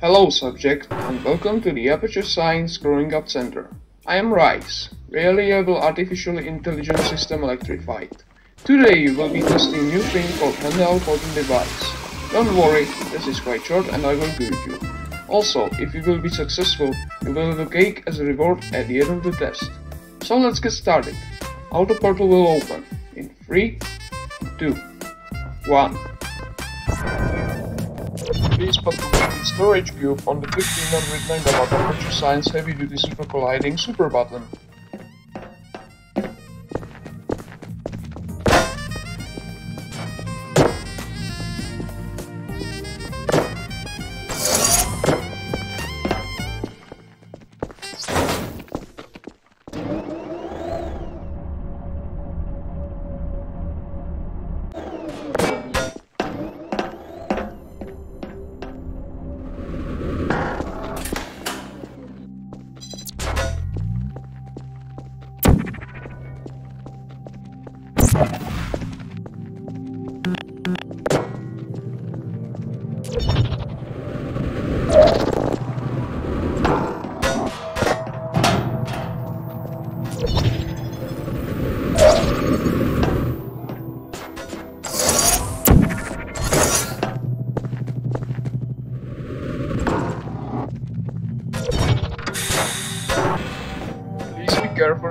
Hello subject and welcome to the Aperture Science Growing Up Center. I am RAISE, reliable artificial intelligence system electrified. Today you will be testing new thing called handheld coding device. Don't worry, this is quite short and I will guide you. Also, if you will be successful, you will have a cake as a reward at the end of the test. So let's get started. Auto portal will open in 3, 2, 1. Storage cube on the 1500 megawatt Aperture Science Heavy Duty supercolliding Super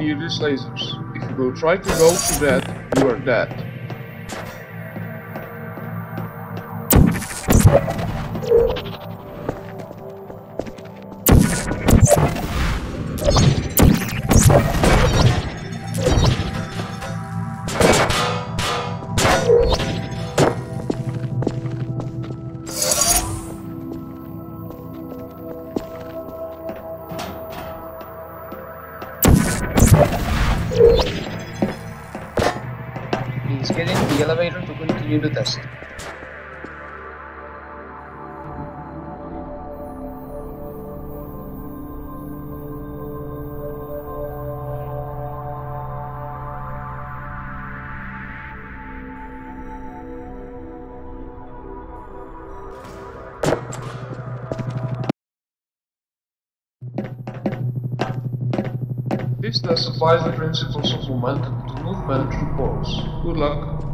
these lasers. If you will try to go to that, you are dead. This applies the principles of momentum to movement pores. Good luck.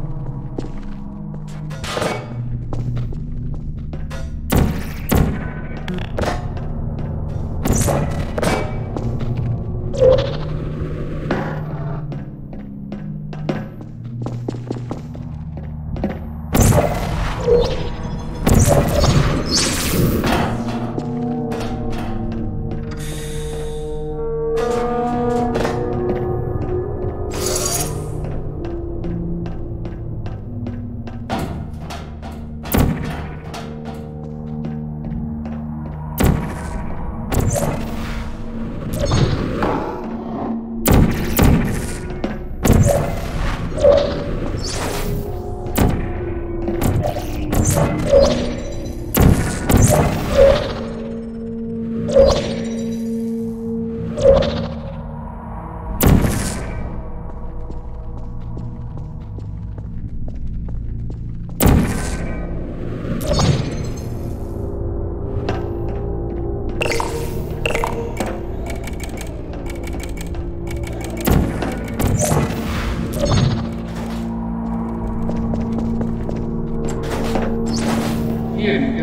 You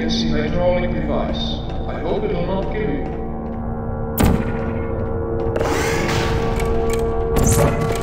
can see hydraulic device. I hope it will not kill you. Done.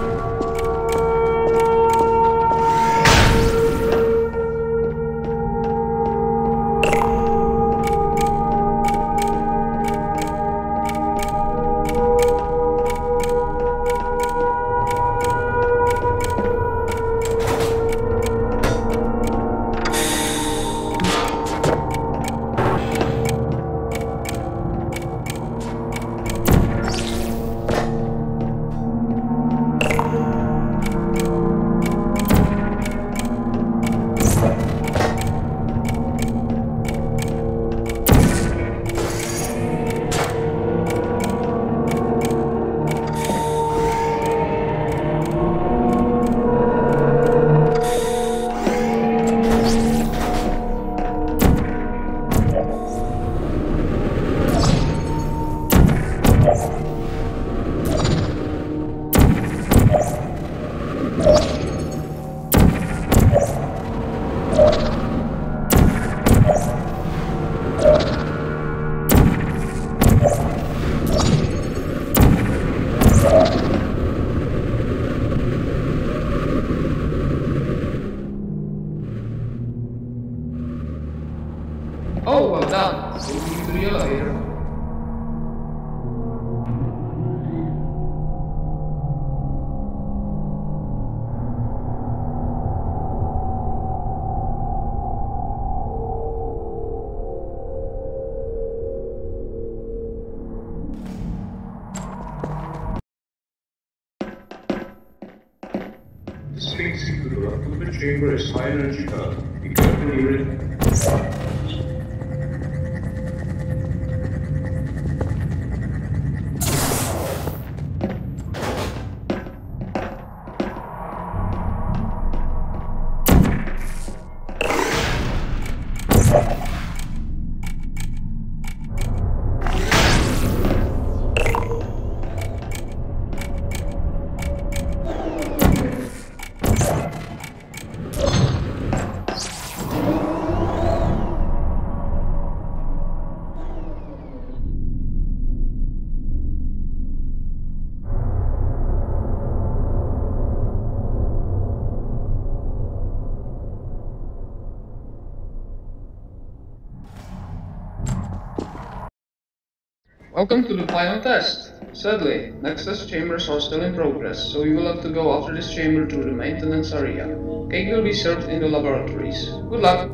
Welcome to the Welcome to the final test. Sadly, next test chambers are still in progress, so you will have to go after this chamber to the maintenance area. Cake will be served in the laboratories. Good luck!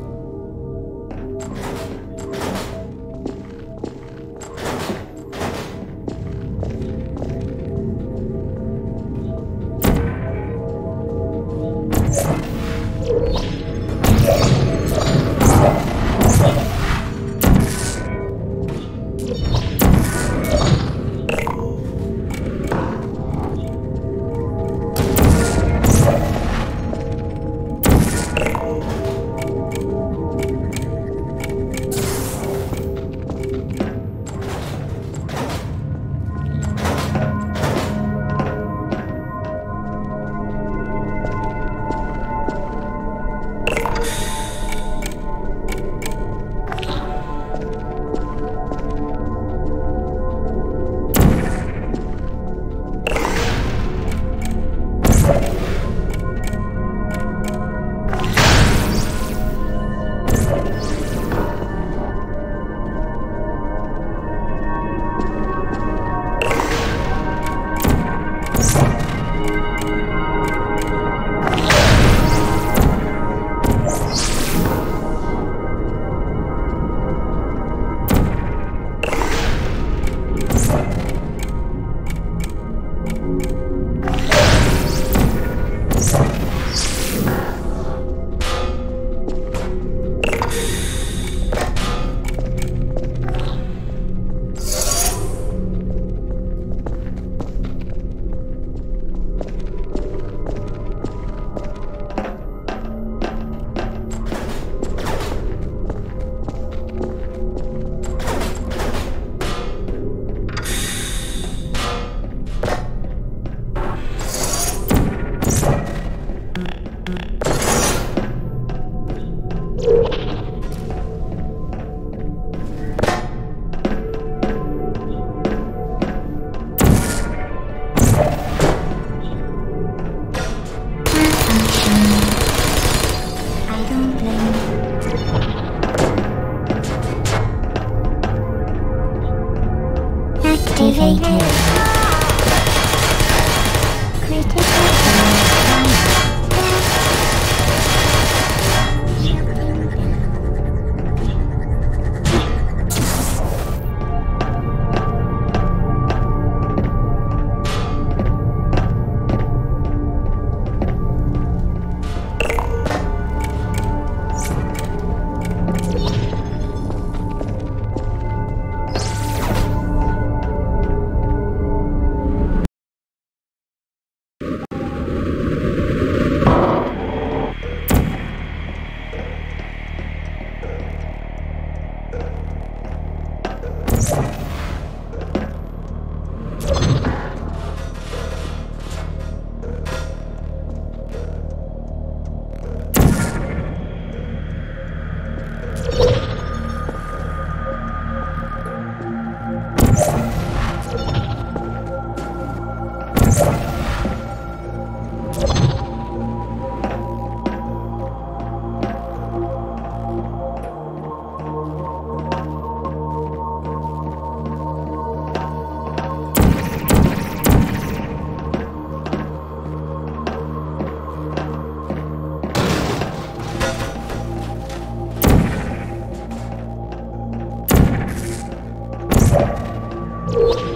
What?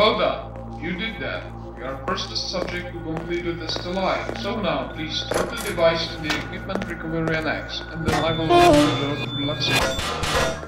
Well done. You did that. You are first subject to complete the test alive. So now, please throw the device in the equipment recovery annex, and then I will open the door to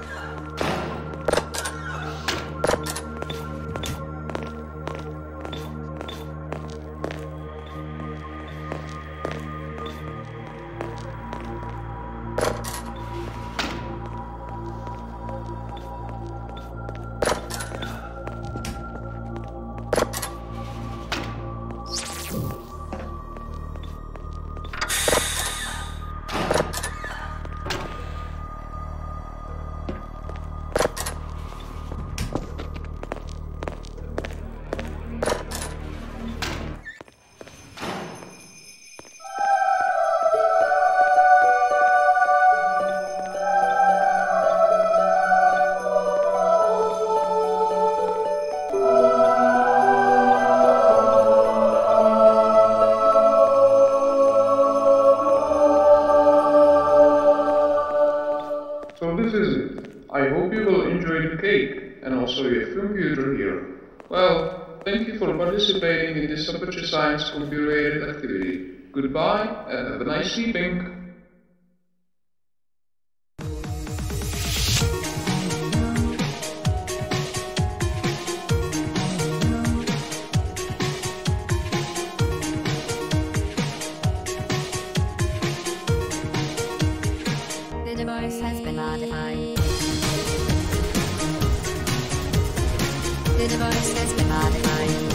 I hope you will enjoy the cake and also your computer here. Well, thank you for participating in this Aperture Science computer-related activity. Goodbye and have a nice sleeping. Device has been modified. The device has been modified.